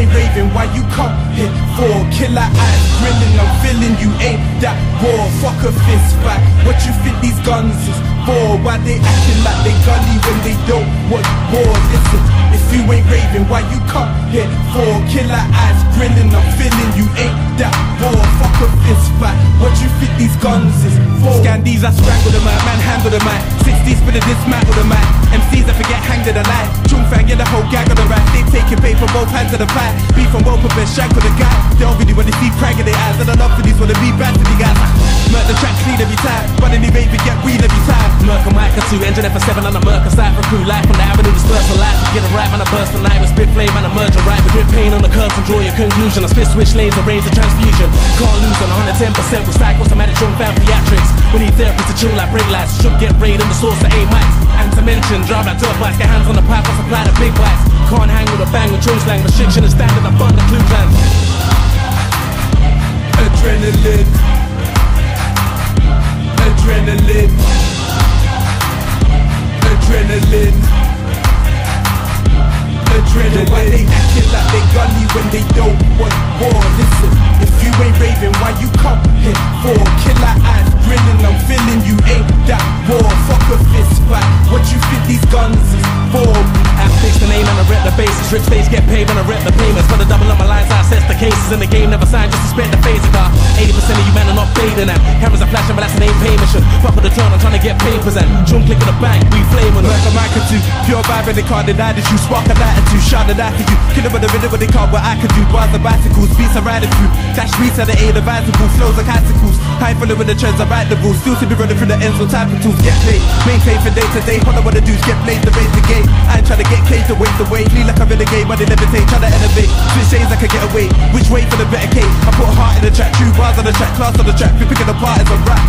ain't raving, why you come here for? Killer eyes grinning, I'm feeling you ain't that raw. Fuck a fist fight. What you think these guns is for? Why they acting like they gully when they don't want war? Listen, if you ain't raving, why you come here for? Killer eyes grinning, I'm feeling you ain't that raw. Fuck a fist fight. What you think these guns is for? Scan these, I strangle the man, manhandle the man. 60 spinning dismantle the man. MCs I forget hanged to the line. Choong Fang, get the whole gag of the rat. They taking pay from both hands of the pie. Beef from of us, shank for the guy. They don't really wanna see crack in their eyes. And I love for these wanna be bad to the guys. Murder track clean every time. But any baby get weed every time. Merc and Micah 2, engine F7 on the Merc side for crew. Life on the avenue, disperse for life. Get it right, man, I burst the night with spit flame and a merge right. With grip pain on the curves and your conclusion. I spit switch lanes, arrange the transfusion. Can't lose on 110% with cycles, somatic strong fan theatrics. We need therapists to chill like brake lights. Should get raid in the source of A mics. And to mention, drive like dirt bikes, get hands on the pipe, I supply the big bikes. Can't hang with a bang with tune slang, restriction is standard, I burn the clue plans. Adrenaline. Adrenaline. Adrenaline. Adrenaline. Why they acting like they gully when they don't Rip stage get paid when I rep the payments. For the double up my lines, I assess the cases in the game. Never signed just to spend the phase car. 80% of you men are not fading and cameras are flashing, but that's an ain't pay mission. Fuck with the turn, I'm trying to get papers and jump click in the bank, we flaming. Like a two, pure vibe and they can't deny that you spark a light or two, shout a die for you. Kill it with the rhythm, but they can't what I could do. Bars are bicycles, beats are riding through. Dash beats are the aid advisable, flows are icicles. High full with the trends, I write the rules. Still to be running through the ends, so type of tools get paid. Maintain for day to day, all I wanna do is get played to raise the game. I ain't trying to get cake to waste away. Lead like a renegade, but they levitate, try to elevate. Switch shades, I can get away. Which way for the better cake? I put heart in the track, true bars on the track, class on the track. We picking apart as a rap.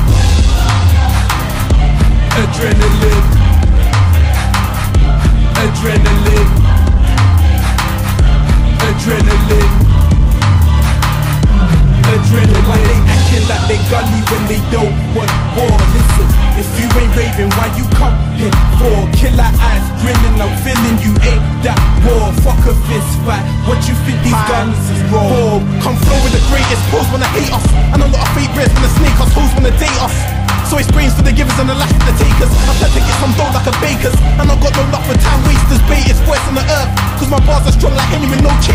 Adrenaline. Adrenaline. Adrenaline. Adrenaline. Why they acting like they gully when they don't want war? Listen, if you ain't raving, why you come here for? Killer eyes grinning, I'm feeling you ain't that war. Fuck a fist fight. What you think these guns is raw? Come flow with the greatest, pros wanna hate us. And a lot of fake breads wanna snake us, hoes wanna date us. So it's brains for the givers and the last for the takers. I'm trying to get some dough like a baker's. And I got no luck for time wasters, baiters, voice on the earth. Cause my bars are strong like Henny with no chasers.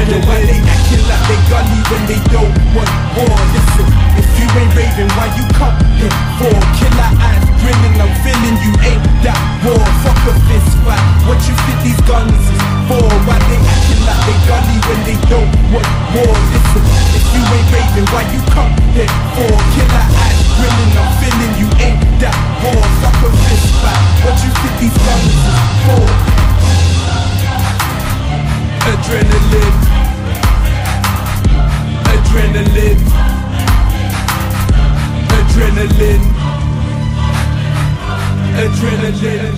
Adrenaline. Why they acting like they gully when they don't want war? Listen, if you ain't raving, why you come here for? Killer eyes grinning, I'm feeling you ain't that war. Fuck a fist fight. What you think these guns is for? Why they acting like they gully when they don't want war? Listen, if you ain't raving, why you come here for? Killer eyes grinning, I'm feeling you ain't that war. Fuck a fist fight. What you think these guns is for? Adrenaline. Adrenaline. Adrenaline. Adrenaline.